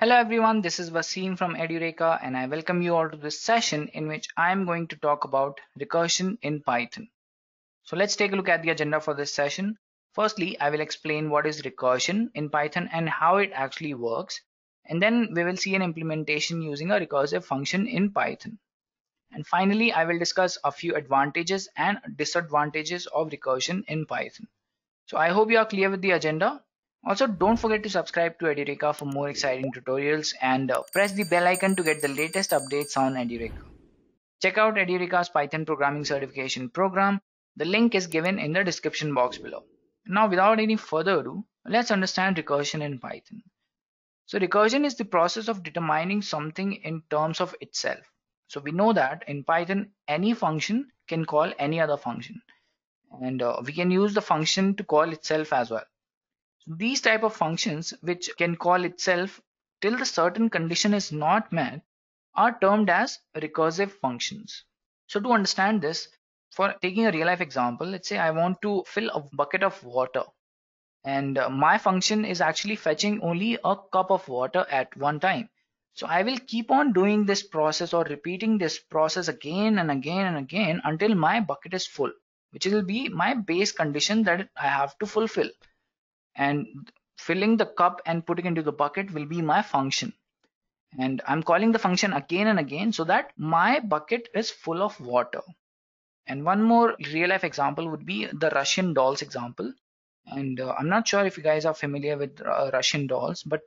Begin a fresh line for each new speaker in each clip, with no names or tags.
Hello everyone, this is Vaseem from Edureka and I welcome you all to this session in which I am going to talk about recursion in Python. So let's take a look at the agenda for this session. Firstly, I will explain what is recursion in Python and how it actually works. And then we will see an implementation using a recursive function in Python. And finally, I will discuss a few advantages and disadvantages of recursion in Python. So I hope you are clear with the agenda. Also, don't forget to subscribe to Edureka for more exciting tutorials and uh, press the bell icon to get the latest updates on Edureka. Check out Edureka's Python programming certification program. The link is given in the description box below. Now, without any further ado, let's understand recursion in Python. So recursion is the process of determining something in terms of itself. So we know that in Python, any function can call any other function. And uh, we can use the function to call itself as well. These type of functions which can call itself till the certain condition is not met are termed as recursive functions. So to understand this, for taking a real life example, let's say I want to fill a bucket of water and uh, my function is actually fetching only a cup of water at one time. So I will keep on doing this process or repeating this process again and again and again until my bucket is full, which will be my base condition that I have to fulfill. And filling the cup and putting into the bucket will be my function. And I'm calling the function again and again so that my bucket is full of water. And one more real life example would be the Russian dolls example and uh, I'm not sure if you guys are familiar with uh, Russian dolls but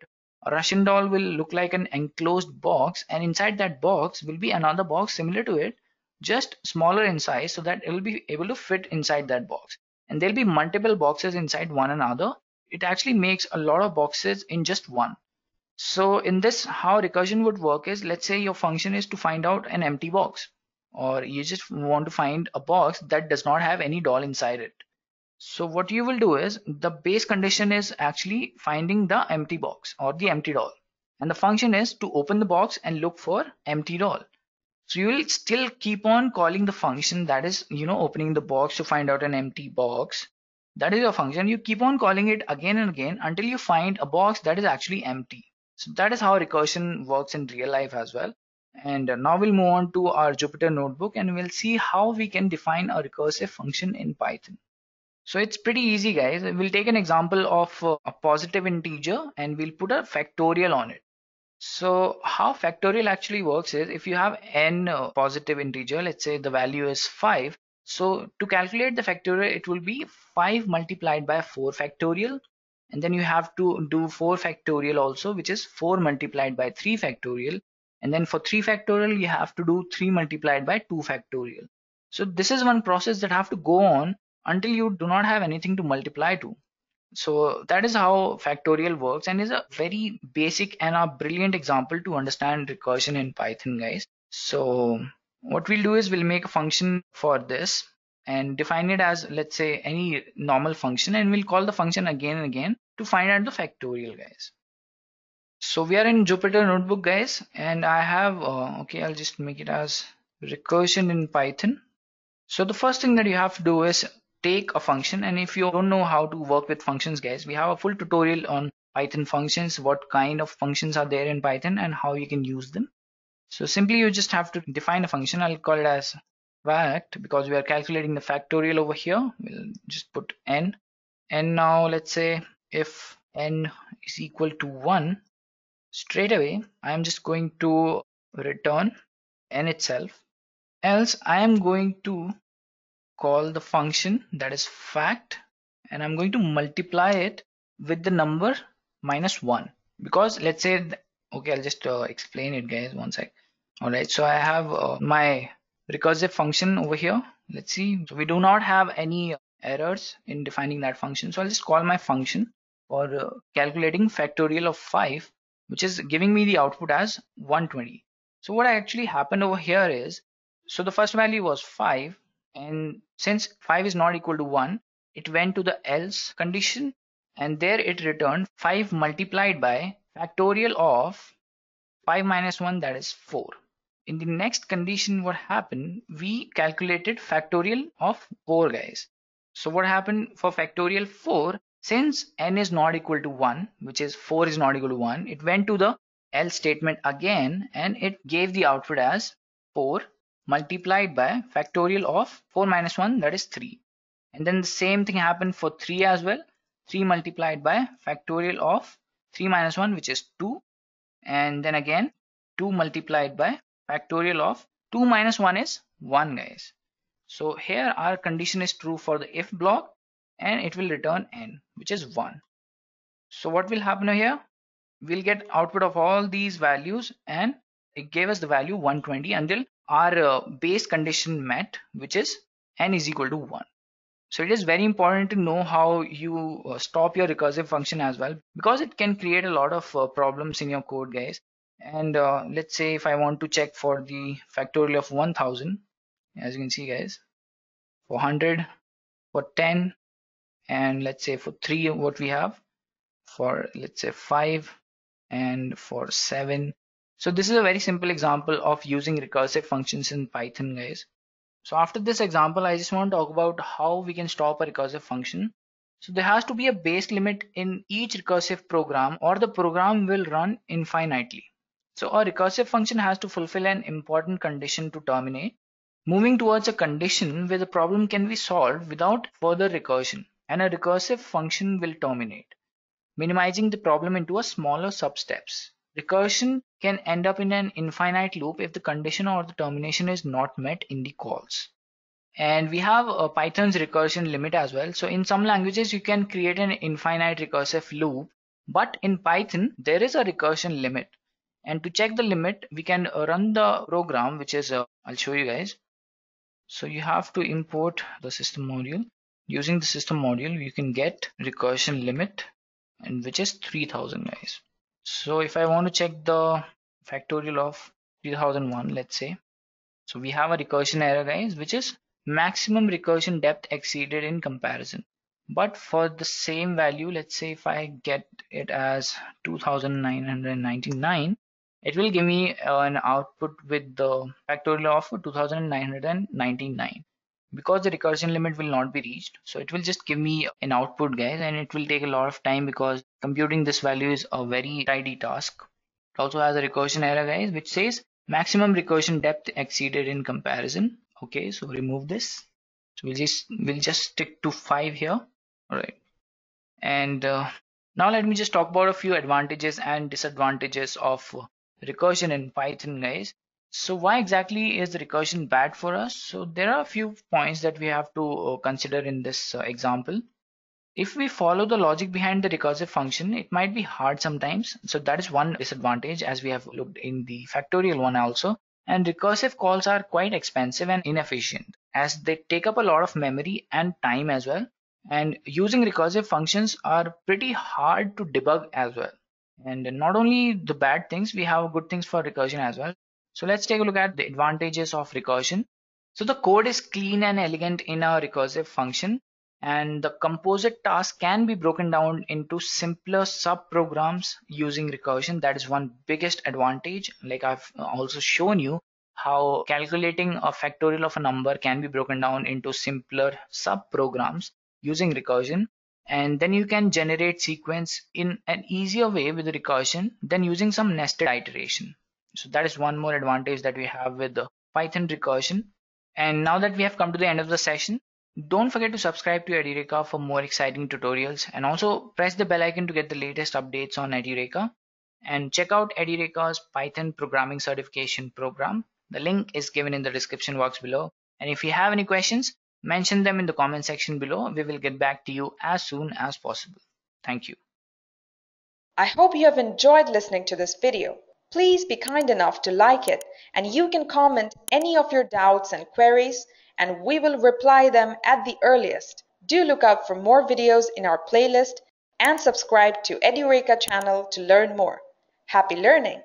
a Russian doll will look like an enclosed box and inside that box will be another box similar to it just smaller in size so that it will be able to fit inside that box and there'll be multiple boxes inside one another it actually makes a lot of boxes in just one so in this how recursion would work is let's say your function is to find out an empty box or you just want to find a box that does not have any doll inside it so what you will do is the base condition is actually finding the empty box or the empty doll. And the function is to open the box and look for empty doll. So you will still keep on calling the function that is, you know, opening the box to find out an empty box. That is your function. You keep on calling it again and again until you find a box that is actually empty. So that is how recursion works in real life as well. And now we'll move on to our Jupyter notebook and we'll see how we can define a recursive function in Python. So it's pretty easy guys. We'll take an example of a positive integer and we'll put a factorial on it. So how factorial actually works is if you have n uh, positive integer, let's say the value is 5. So to calculate the factorial, it will be 5 multiplied by 4 factorial. And then you have to do 4 factorial also, which is 4 multiplied by 3 factorial. And then for 3 factorial, you have to do 3 multiplied by 2 factorial. So this is one process that have to go on until you do not have anything to multiply to. So that is how factorial works and is a very basic and a brilliant example to understand recursion in Python guys. So what we'll do is we'll make a function for this and define it as let's say any normal function and we'll call the function again and again to find out the factorial guys. So we are in Jupyter notebook guys and I have uh, okay I'll just make it as recursion in Python. So the first thing that you have to do is take a function and if you don't know how to work with functions guys we have a full tutorial on python functions what kind of functions are there in python and how you can use them so simply you just have to define a function i'll call it as fact because we are calculating the factorial over here. We'll just put n. And now let's say if n is equal to 1 straight away i am just going to return n itself. Else i am going to call the function that is fact and I'm going to multiply it with the number minus 1 because let's say okay I'll just uh, explain it guys one sec alright so I have uh, my recursive function over here. Let's see. So we do not have any errors in defining that function. So I'll just call my function for uh, calculating factorial of 5 which is giving me the output as 120 so what actually happened over here is so the first value was 5 and since 5 is not equal to 1 it went to the else condition and there it returned 5 multiplied by factorial of 5 minus 1 that is 4 in the next condition what happened we calculated factorial of 4 guys. So what happened for factorial 4 since n is not equal to 1 which is 4 is not equal to 1 it went to the else statement again and it gave the output as 4 multiplied by factorial of 4 minus 1 that is 3 and then the same thing happened for 3 as well. 3 multiplied by factorial of 3 minus 1 which is 2 and then again 2 multiplied by factorial of 2 minus 1 is 1 guys. So here our condition is true for the if block and it will return n which is 1 so what will happen here? We'll get output of all these values and it gave us the value 120 until our uh, base condition met which is n is equal to 1 so it is very important to know how you uh, stop your recursive function as well because it can create a lot of uh, problems in your code guys and uh, let's say if I want to check for the factorial of 1000 as you can see guys for 100 for 10 and let's say for 3 what we have for let's say 5 and for 7 so this is a very simple example of using recursive functions in Python guys. So after this example, I just want to talk about how we can stop a recursive function. So there has to be a base limit in each recursive program or the program will run infinitely. So a recursive function has to fulfill an important condition to terminate, moving towards a condition where the problem can be solved without further recursion and a recursive function will terminate, minimizing the problem into a smaller substeps. Recursion can end up in an infinite loop if the condition or the termination is not met in the calls. And we have a Python's recursion limit as well. So in some languages, you can create an infinite recursive loop, but in Python, there is a recursion limit. And to check the limit, we can run the program, which is, uh, I'll show you guys. So you have to import the system module. Using the system module, you can get recursion limit and which is 3000 guys so if I want to check the factorial of 3001 let's say so we have a recursion error guys which is maximum recursion depth exceeded in comparison but for the same value let's say if I get it as 2999 it will give me an output with the factorial of 2999 because the recursion limit will not be reached so it will just give me an output guys and it will take a lot of time because computing this value is a very tidy task. It also has a recursion error guys which says maximum recursion depth exceeded in comparison. Okay so remove this. So we'll just we'll just stick to five here. All right. And uh, now let me just talk about a few advantages and disadvantages of recursion in python guys so why exactly is recursion bad for us? So there are a few points that we have to uh, consider in this uh, example. If we follow the logic behind the recursive function, it might be hard sometimes. So that is one disadvantage as we have looked in the factorial one also. And recursive calls are quite expensive and inefficient as they take up a lot of memory and time as well. And using recursive functions are pretty hard to debug as well. And not only the bad things, we have good things for recursion as well. So let's take a look at the advantages of recursion. So the code is clean and elegant in a recursive function and the composite task can be broken down into simpler sub-programs using recursion. That is one biggest advantage. Like I've also shown you how calculating a factorial of a number can be broken down into simpler sub-programs using recursion and then you can generate sequence in an easier way with recursion than using some nested iteration. So that is one more advantage that we have with the python recursion. And now that we have come to the end of the session don't forget to subscribe to Edureka for more exciting tutorials. And also press the bell icon to get the latest updates on Edureka. And check out Edureka's Python programming certification program. The link is given in the description box below. And if you have any questions mention them in the comment section below. We will get back to you as soon as possible. Thank you.
I hope you have enjoyed listening to this video. Please be kind enough to like it and you can comment any of your doubts and queries and we will reply them at the earliest. Do look out for more videos in our playlist and subscribe to Edureka channel to learn more. Happy learning!